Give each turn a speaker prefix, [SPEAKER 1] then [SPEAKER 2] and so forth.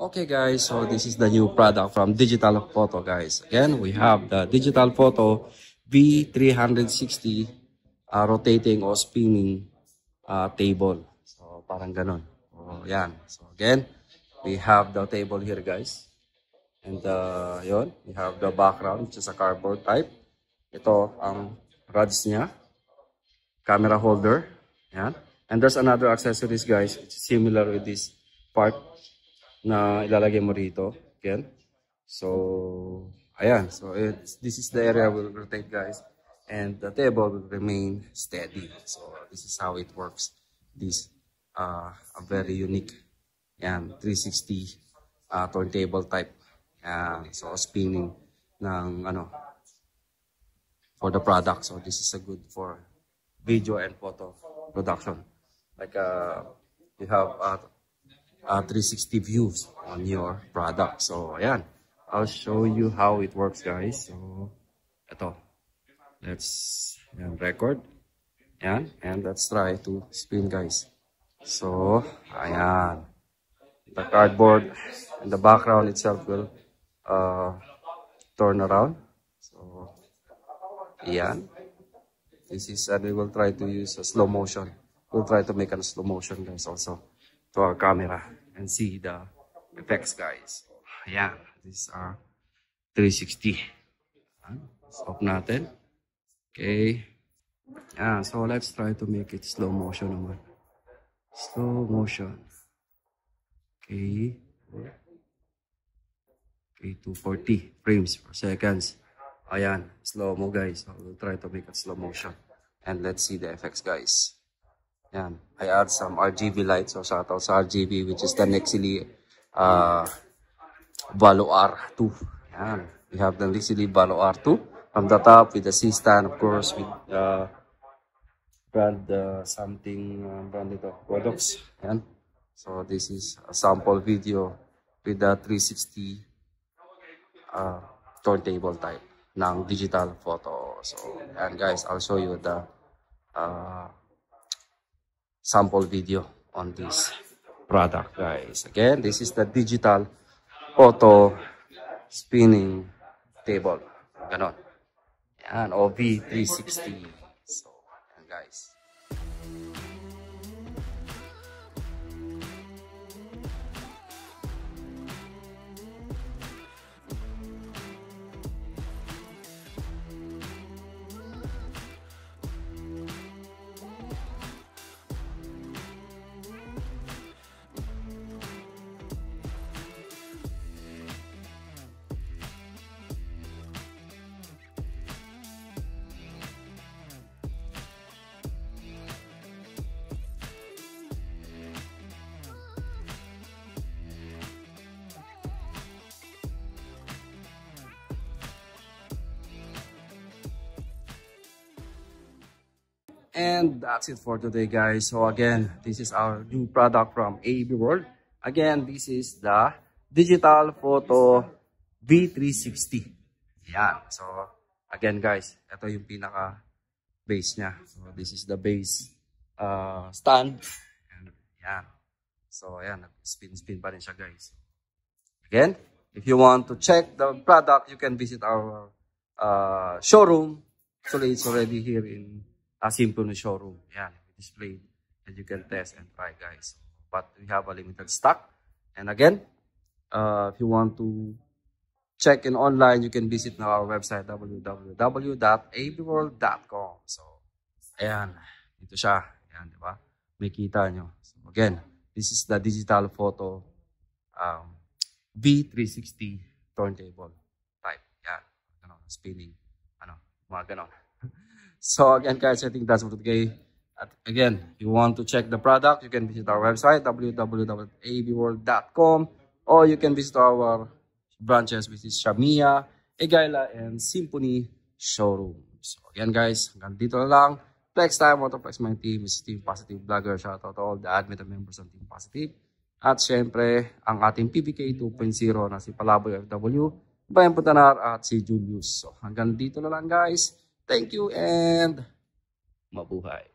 [SPEAKER 1] Okay guys, so this is the new product from Digital Photo guys. Again, we have the Digital Photo V360 uh, rotating or spinning uh, table. So parang ganon. So yan. So again, we have the table here guys. And uh, yon, we have the background which is a cardboard type. Ito ang rods niya. Camera holder. Yan. And there's another accessories guys. It's similar with this part na ilalagay mo rito. Again. So, ayan. So, it's, this is the area will rotate, guys. And the table will remain steady. So, this is how it works. This, uh, a very unique, yan, 360 uh, turntable type. Yan. So, spinning ng, ano, for the product. So, this is a good for video and photo production. Like, uh, you have, uh, uh, 360 views on your product. So, ayan. I'll show you how it works, guys. So, ito. Let's ayan, record. Ayan. And let's try to spin, guys. So, ayan. The cardboard and the background itself will uh, turn around. So, ayan. This is, and we will try to use a slow motion. We'll try to make a slow motion, guys, also to our camera and see the effects guys. Yeah, these are 360. Stop natin. Okay. Ayan, so let's try to make it slow motion naman. Slow motion. Okay. Okay, 240 frames per seconds. Ayan, slow mo guys. So we'll try to make it slow motion. And let's see the effects guys. Yan. I add some RGB lights. So, shout out sa RGB, which is the Nexily uh, Valo R2. Yan. We have the Nexily Valo R2 from the top with the C-stand, of course, with uh, brand uh, something uh, brand products. Yan. So, this is a sample video with the 360 uh, turntable type ng digital photo. So, and guys, I'll show you the uh, sample video on this product guys. Again this is the digital auto spinning table. Ganon. Yan OV360 so guys And that's it for today, guys. So again, this is our new product from AB World. Again, this is the Digital Photo V360. Yan. So, again, guys, ito yung pinaka base niya. So, this is the base uh, stand. And, yan. So, ayan, spin-spin pa rin siya, guys. Again, if you want to check the product, you can visit our uh, showroom. Actually, it's already here in simple na showroom. Yan, displayed. And you can test and try, guys. But we have a limited stock. And again, uh, if you want to check in online, you can visit our website, www.abworld.com. So, ayan. Ito siya. Ayan, di ba? May kita nyo. So, again, this is the digital photo um, V360 turntable type. Yan. Ano, spinning. Ano, mga ganon. So again, guys, I think that's for today. Again, if you want to check the product, you can visit our website, www.abworld.com, or you can visit our branches, which is Shamia, Egayla, and Symphony Showroom. So again, guys, hanggang dito na lang. Flex time, Autoflex my team, is Team Positive Vlogger. Shout out to all the admin and members ng Team Positive. At syempre, ang ating PPK 2.0 na si Palaboy FW, Bayan Puntanar at si Julius. So hanggang dito na lang, guys. Thank you and mabuhay.